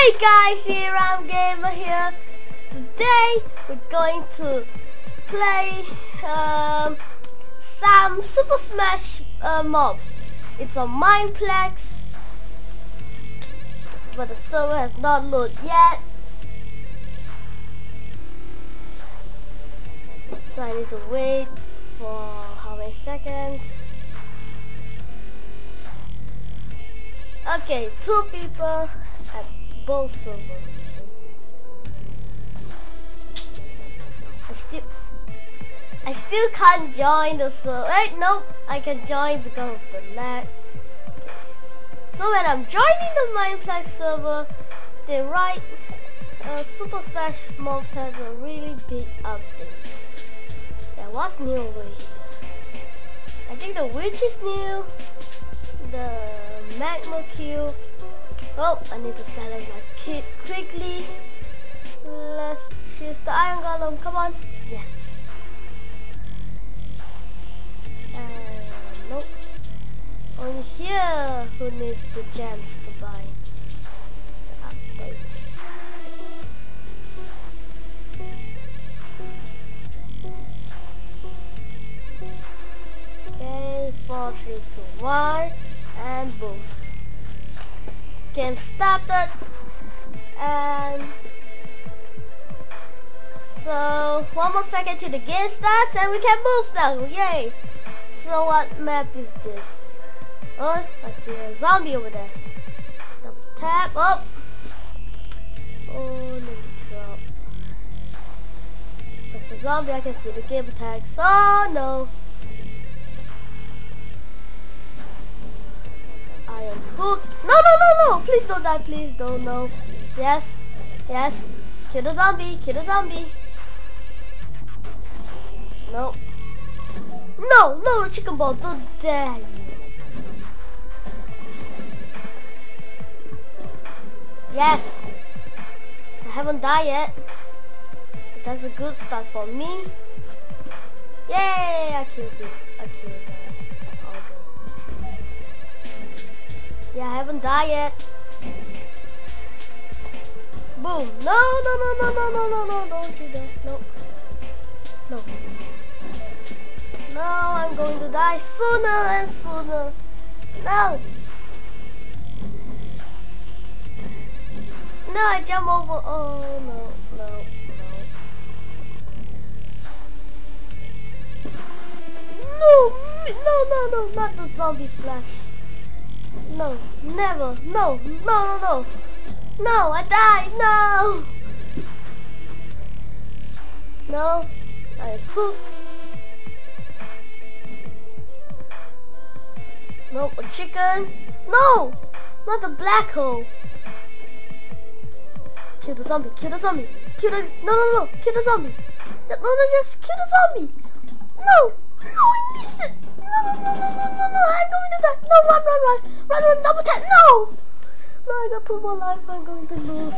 Hey guys, yeeramgamer here. Today we're going to play um, some Super Smash uh, mobs. It's on Mineplex, but the server has not loaded yet. So I need to wait for how many seconds? Okay, two people both servers. I still, I still can't join the server. Wait, nope, I can join because of the lag. So when I'm joining the Mineplex server, they write uh, Super Smash Mobs has a really big update. There was new over here? I think the witch is new. The magma cube. Oh, I need to select my kit quickly. Let's choose the iron golem. Come on. Yes. And nope. Only here who needs the gems to buy. Okay, four, three, two, one, and boom. Game started, and so one more second till the game starts, and we can move now. Yay! So what map is this? Oh, I see a zombie over there. Double tap up. Oh, let me drop. That's the zombie. I can see the game attacks. Oh no! Am. No, no, no, no! Please don't die. Please don't. No. Yes. Yes. Kill the zombie. Kill the zombie. No. No, no, chicken ball. Don't you. Yes. I haven't died yet. So that's a good start for me. Yay! I killed it. I killed. Yeah, I haven't died yet. Boom. No, no, no, no, no, no, no, no, don't you dare. No. No. No, I'm going to die sooner and sooner. No. No, I jump over. Oh, no, no, no. No, no, no, no, not the zombie flash. No, never. No, no, no, no. No, I died. No. No, I poop. Nope, a chicken. No, not the black hole. Kill the zombie, kill the zombie. Kill the, no, no, no, kill the zombie. No, no, no, just kill the zombie. No, no, I missed it. No, no, no, no, no, no, no, I'm going to die. No, run, run, run, run, run, double tap. No. No, I got two more life. I'm going to lose.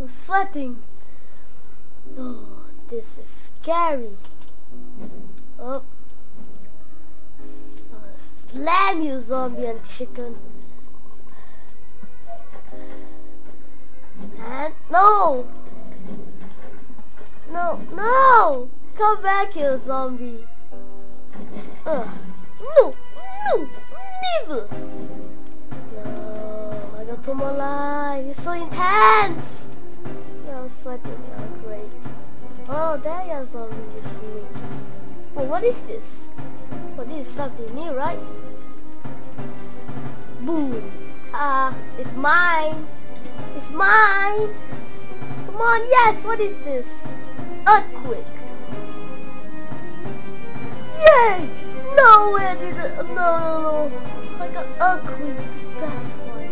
I'm sweating. Oh, this is scary. Oh. Slam you, zombie and chicken. And no! No, no! Come back here, zombie. Uh, no, no, never! No, I got two more lives. It's so intense! No, sweating now, great. Oh, there you zombie, you sneak. Oh, what is this? Oh, this is something new, right? Boom! Ah, it's mine! It's mine! Come on, yes, what is this? Earthquake. No, where did it? No, no, no. I got earthquake. That's why.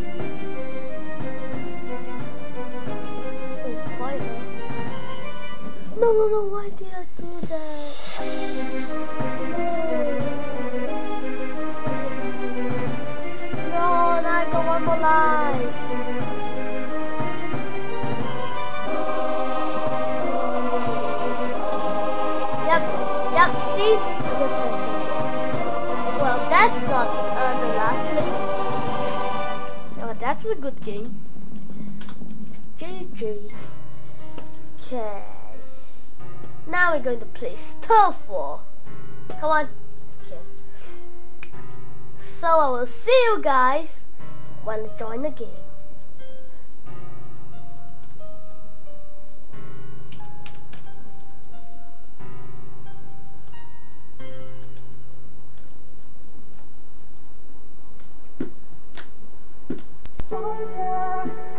It's fire. No, no, no, why did I do that? No, no I got one more life. that's not uh, the last place. Oh, that's a good game. GG. Okay. Now we're going to play Star 4. Come on. Okay. So I will see you guys when I join the game. Okay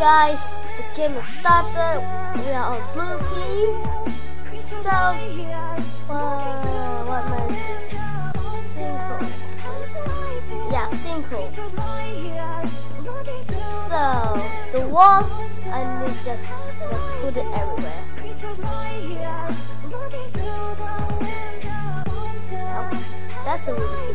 guys, the game is started. We are on blue team. So, uh, what man Synchro. Yeah, synchro. So, the walls, I need just, just put it everywhere. Yep, that's a really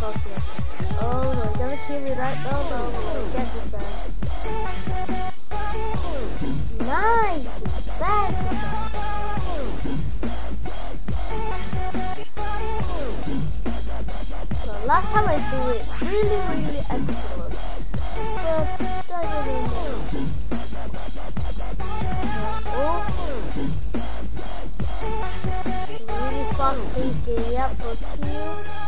Oh no, you gotta kill me right? No, no, get this guy. Nice! Fast! So last time I do it really, really excellent. But don't know. Oh. Really fast game. Yep, first kill.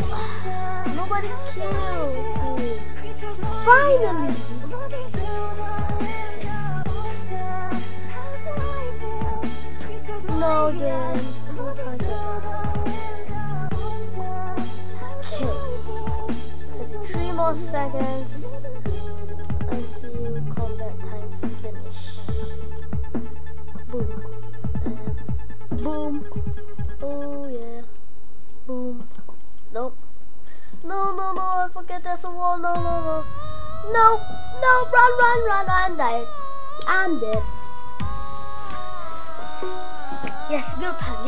Finally! No again. Okay. Three more seconds until combat time finish. Boom. And boom. Oh yeah. Boom. Nope. No, no, no, I forget there's a wall. No, no, no. No, no, run, run, run. I'm dead. I'm dead. Yes, build time.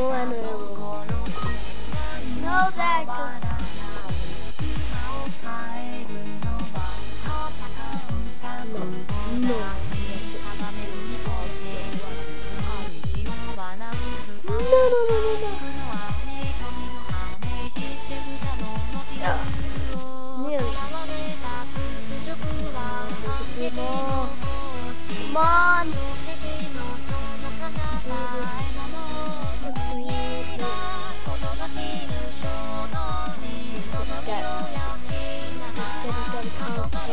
bom anão. No Dark. Come on.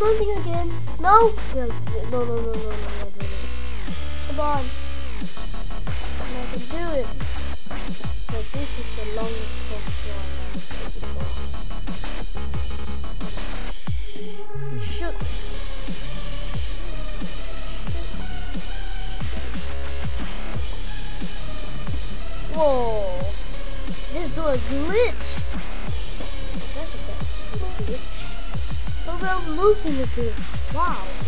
I'm losing again. No. No, no, no, no, no, no, no, no. Come on. And I can do it. But this is the longest test one I've played before. You should. Whoa. This door glitched. moves in the game. Wow.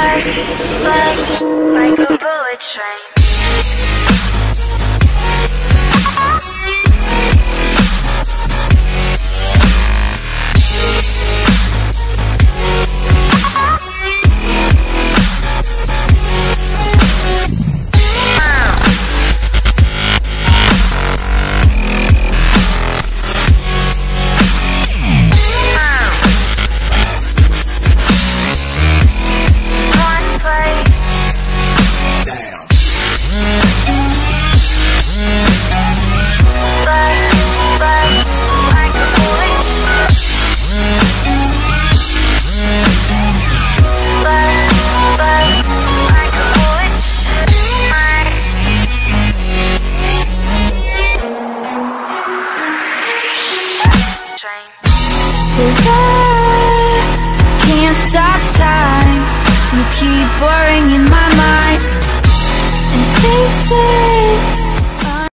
Like, like, like a bullet train.